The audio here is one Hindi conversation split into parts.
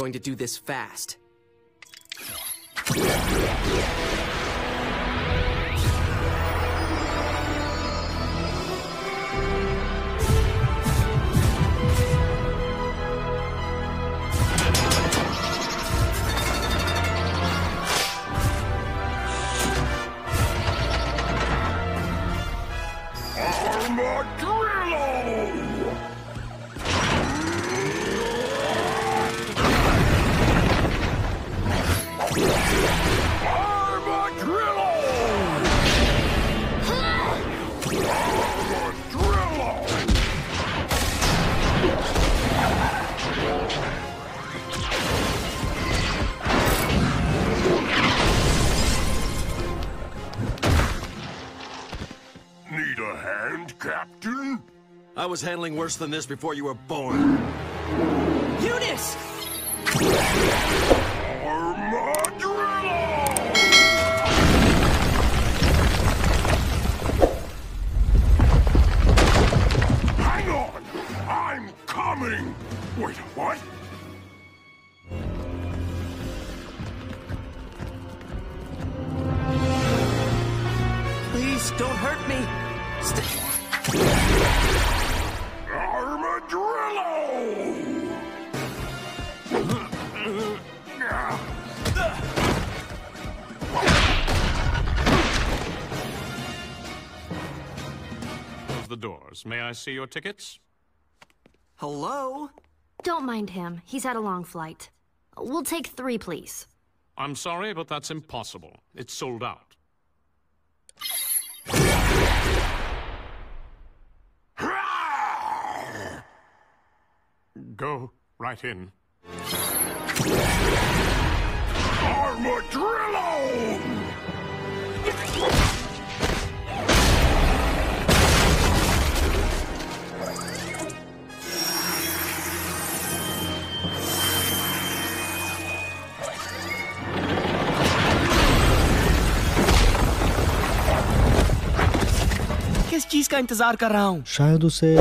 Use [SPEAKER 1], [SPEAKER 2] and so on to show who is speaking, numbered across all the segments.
[SPEAKER 1] going to do this fast.
[SPEAKER 2] Armadillo! Hand, Captain?
[SPEAKER 3] I was handling worse than this before you were born.
[SPEAKER 1] Eunice!
[SPEAKER 2] Armadillo! Hang on! I'm coming! Wait, what?
[SPEAKER 1] Please don't hurt me.
[SPEAKER 2] Armadillo!
[SPEAKER 4] The doors. May I see your tickets?
[SPEAKER 1] Hello?
[SPEAKER 5] Don't mind him. He's had a long flight. We'll take three, please.
[SPEAKER 4] I'm sorry, but that's impossible. It's sold out. Go right in.
[SPEAKER 2] Armadillo!
[SPEAKER 1] किस चीज़ का इंतज़ार कर रहा हूँ
[SPEAKER 6] शायद उसे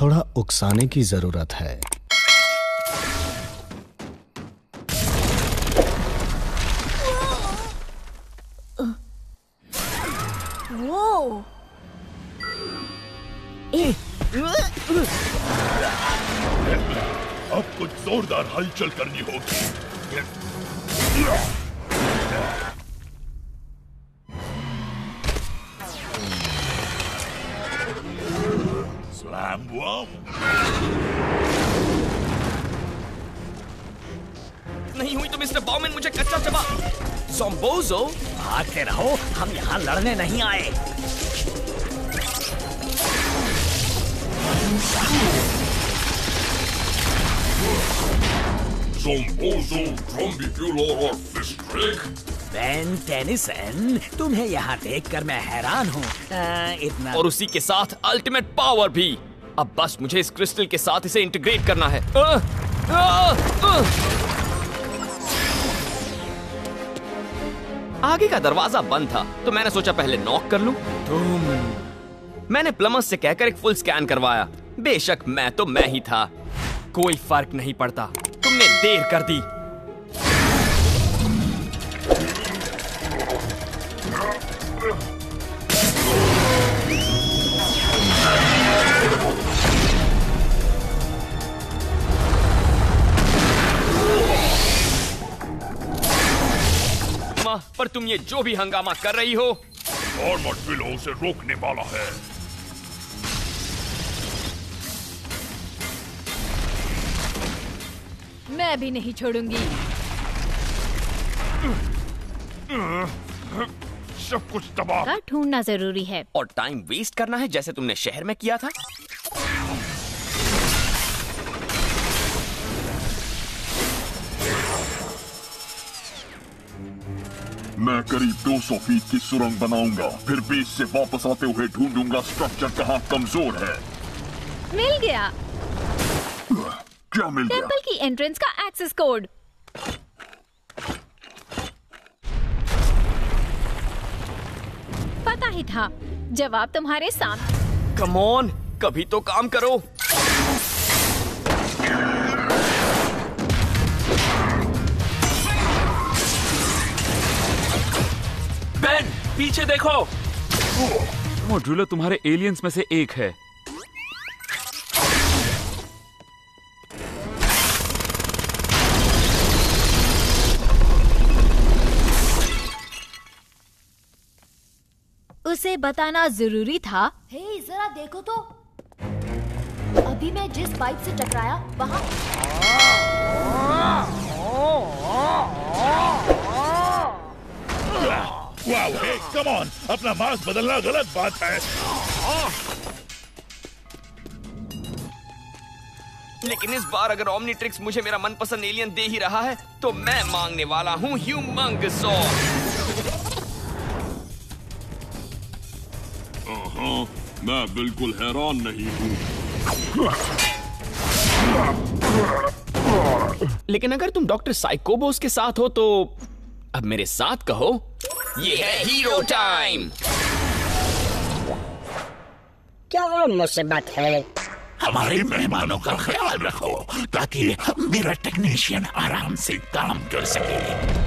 [SPEAKER 6] थोड़ा उकसाने की ज़रूरत है
[SPEAKER 2] अब कुछ जोरदार हलचल करनी होगी Slam bum!
[SPEAKER 1] नहीं हुई तो मिस्टर बॉमन मुझे कच्चा चबा। जोम्बोजो
[SPEAKER 7] भागते रहो हम यहाँ लड़ने नहीं आए।
[SPEAKER 2] Zombozo, Trombicular और Fist Trick?
[SPEAKER 7] बेन टेनिसन तुम्हें यहाँ देखकर मैं हैरान हूँ। इतना।
[SPEAKER 8] और उसी के साथ अल्टीमेट पावर भी। अब बस मुझे इस क्रिस्टल के साथ इसे इंटीग्रेट करना है। अ, अ, अ। आगे का दरवाज़ा बंद था तो मैंने सोचा पहले नॉक कर लूँ। तुम। मैंने प्लमर से कहकर एक फुल स्कैन करवाया। बेशक मैं तो मैं ही था। कोई फ़र्क नहीं पड़ता। तुमने देर कर दी। पर तुम ये जो भी हंगामा कर रही हो।
[SPEAKER 2] Armadillo उसे रोकने वाला है।
[SPEAKER 9] मैं भी नहीं छोड़ूँगी।
[SPEAKER 2] सब कुछ तबाह।
[SPEAKER 9] ढूंढना ज़रूरी है।
[SPEAKER 8] और टाइम वेस्ट करना है जैसे तुमने शहर में किया था।
[SPEAKER 2] मैं करीब 200 फीट की सुरंग बनाऊँगा। फिर बीच से वापस आते हुए ढूंढूँगा स्ट्रक्चर कहाँ कमज़ोर है।
[SPEAKER 9] मिल गया।
[SPEAKER 2] क्या मिल गया?
[SPEAKER 9] टेंपल की एंट्रेंस का एक्सेस कोड पता ही था जवाब तुम्हारे सामने।
[SPEAKER 8] कमोन कभी तो काम करो।
[SPEAKER 10] पीछे देखो। मोड्यूलो तुम्हारे एलियंस में से एक है।
[SPEAKER 9] उसे बताना ज़रूरी था।
[SPEAKER 11] हे जरा देखो तो। अभी मैं जिस पाइप से टकराया वहाँ
[SPEAKER 12] वाह कम ऑन अपना मास्क बदलना गलत बात है।
[SPEAKER 8] लेकिन इस बार अगर ओमनीट्रिक्स मुझे मेरा मनपसंद एलियन दे ही रहा है तो मैं मांगने वाला हूँ ह्यूमंगसॉर
[SPEAKER 2] हाँ मैं बिल्कुल हैरान नहीं हूँ।
[SPEAKER 8] लेकिन अगर तुम डॉक्टर साइकोबोस के साथ हो तो अब मेरे साथ कहो। ये है हीरो टाइम
[SPEAKER 13] क्या मुसीबत है?
[SPEAKER 12] हमारे मेहमानों का ख्याल रखो ताकि मेरा टेक्नीशियन आराम से काम कर सके।